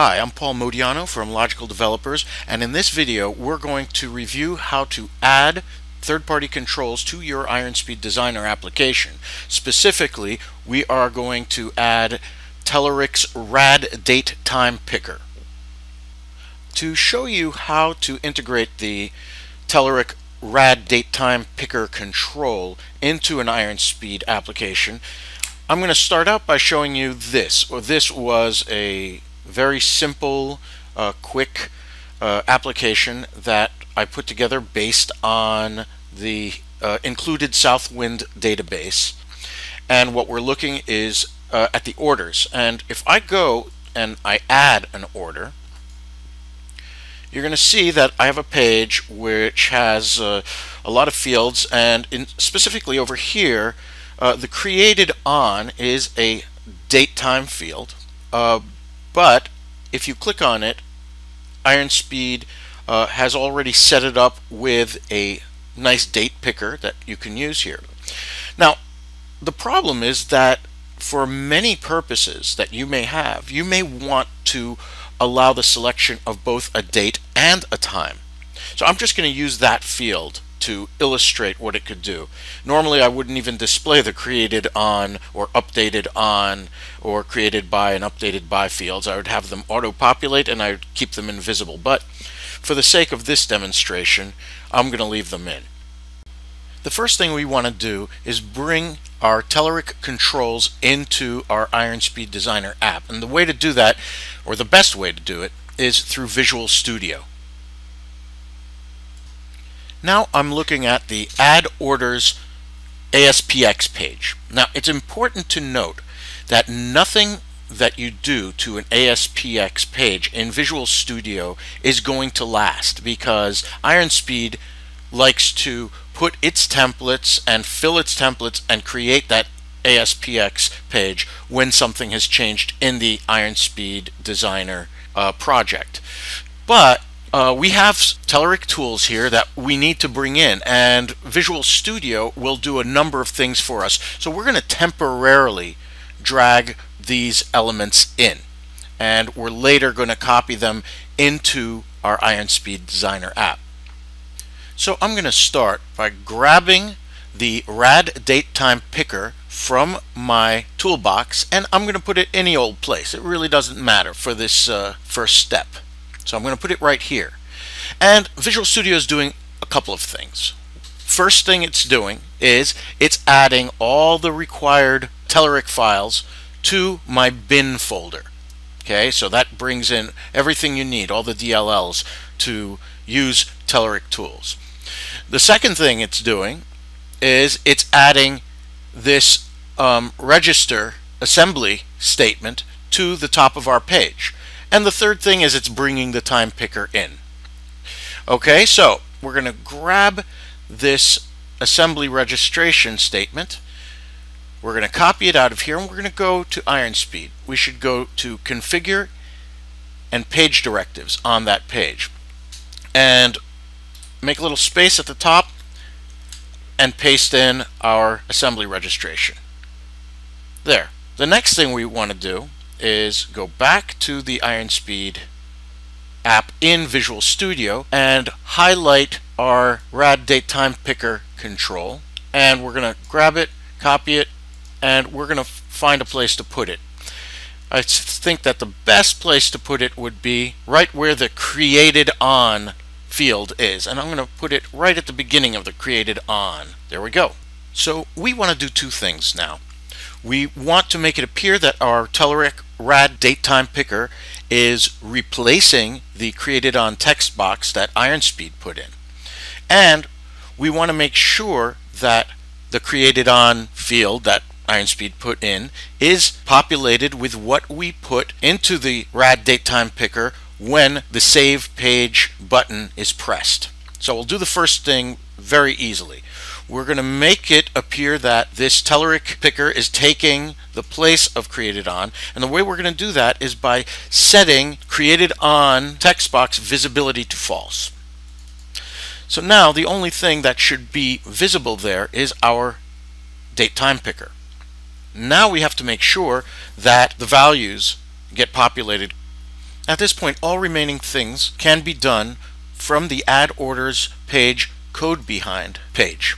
Hi, I'm Paul Modiano from Logical Developers and in this video we're going to review how to add third-party controls to your IronSpeed Designer application. Specifically, we are going to add Telerik's RAD date time picker. To show you how to integrate the Telerik RAD date time picker control into an IronSpeed application, I'm going to start out by showing you this. Or this was a very simple, uh, quick uh, application that I put together based on the uh, included Southwind database. And what we're looking is uh, at the orders. And if I go and I add an order, you're going to see that I have a page which has uh, a lot of fields and in, specifically over here uh, the created on is a date time field uh, but if you click on it, IronSpeed uh, has already set it up with a nice date picker that you can use here. Now, the problem is that for many purposes that you may have, you may want to allow the selection of both a date and a time. So I'm just going to use that field to illustrate what it could do. Normally I wouldn't even display the created on or updated on or created by and updated by fields. I would have them auto-populate and I would keep them invisible. But for the sake of this demonstration, I'm going to leave them in. The first thing we want to do is bring our Telerik controls into our IronSpeed Designer app. And the way to do that, or the best way to do it, is through Visual Studio. Now I'm looking at the Add Orders ASPX page. Now it's important to note that nothing that you do to an ASPX page in Visual Studio is going to last because IronSpeed likes to put its templates and fill its templates and create that ASPX page when something has changed in the IronSpeed Designer uh, project. But uh, we have Telerik tools here that we need to bring in and Visual Studio will do a number of things for us. So we're going to temporarily drag these elements in and we're later going to copy them into our IronSpeed Designer app. So I'm going to start by grabbing the RAD date time picker from my toolbox and I'm going to put it any old place. It really doesn't matter for this uh, first step. So I'm going to put it right here. And Visual Studio is doing a couple of things. First thing it's doing is it's adding all the required Telerik files to my bin folder. Okay, so that brings in everything you need, all the DLLs to use Telerik tools. The second thing it's doing is it's adding this um, register assembly statement to the top of our page. And the third thing is it's bringing the time picker in. Okay, so we're going to grab this assembly registration statement. We're going to copy it out of here and we're going to go to IronSpeed. We should go to configure and page directives on that page. And make a little space at the top and paste in our assembly registration. There. The next thing we want to do is go back to the IronSpeed app in Visual Studio and highlight our RAD date time picker control and we're going to grab it, copy it, and we're going to find a place to put it. I think that the best place to put it would be right where the created on field is and I'm going to put it right at the beginning of the created on. There we go. So we want to do two things now. We want to make it appear that our Telerik RAD date time picker is replacing the created on text box that IronSpeed put in. And we want to make sure that the created on field that IronSpeed put in is populated with what we put into the RAD date time picker when the save page button is pressed. So we'll do the first thing very easily we're going to make it appear that this Telerik picker is taking the place of created on and the way we're going to do that is by setting created on text box visibility to false. So now the only thing that should be visible there is our date time picker. Now we have to make sure that the values get populated At this point, all remaining things can be done from the Add Orders page code behind page.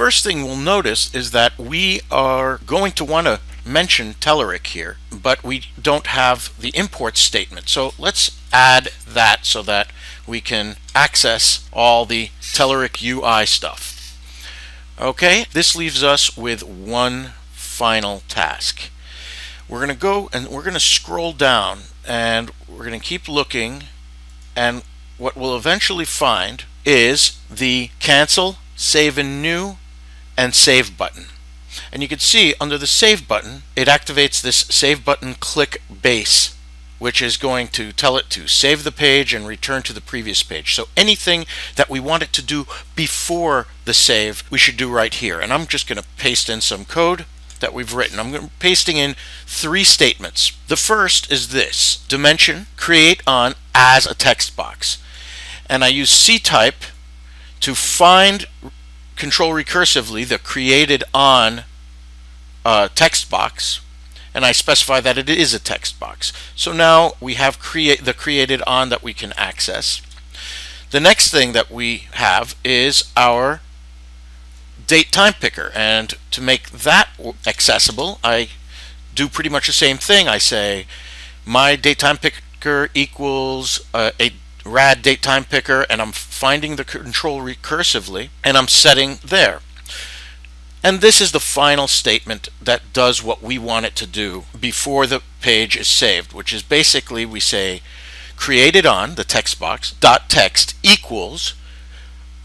First thing we'll notice is that we are going to want to mention Telerik here, but we don't have the import statement. So let's add that so that we can access all the Telerik UI stuff. Okay, this leaves us with one final task. We're going to go and we're going to scroll down and we're going to keep looking and what we'll eventually find is the cancel, save in new, and save button. And you can see under the save button, it activates this save button click base, which is going to tell it to save the page and return to the previous page. So anything that we want it to do before the save, we should do right here. And I'm just going to paste in some code that we've written. I'm pasting in three statements. The first is this, dimension create on as a text box and I use CType to find control recursively the created on uh, text box and I specify that it is a text box. So now we have create the created on that we can access. The next thing that we have is our date time picker and to make that accessible I do pretty much the same thing. I say my date time picker equals uh, a rad date time picker and I'm finding the control recursively and I'm setting there. And this is the final statement that does what we want it to do before the page is saved, which is basically we say created on the text box dot text equals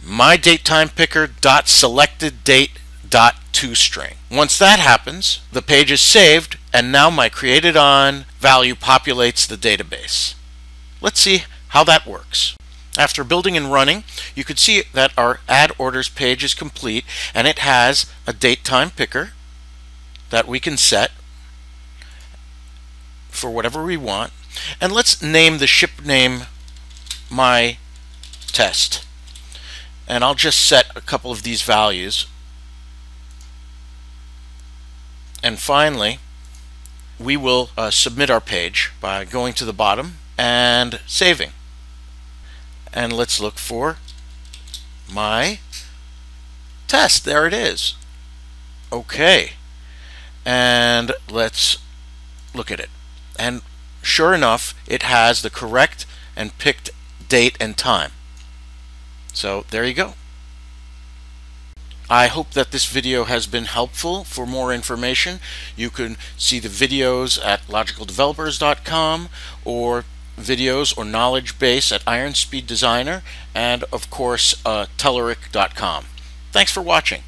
my date time picker dot selected date dot toString. Once that happens, the page is saved and now my created on value populates the database. Let's see how that works. After building and running, you can see that our add orders page is complete and it has a date time picker that we can set for whatever we want. And let's name the ship name my test. And I'll just set a couple of these values. And finally, we will uh, submit our page by going to the bottom and saving and let's look for my test. There it is. Okay. And let's look at it. And sure enough, it has the correct and picked date and time. So there you go. I hope that this video has been helpful. For more information, you can see the videos at logicaldevelopers.com or videos or knowledge base at Iron Speed Designer and of course uh. Thanks for watching.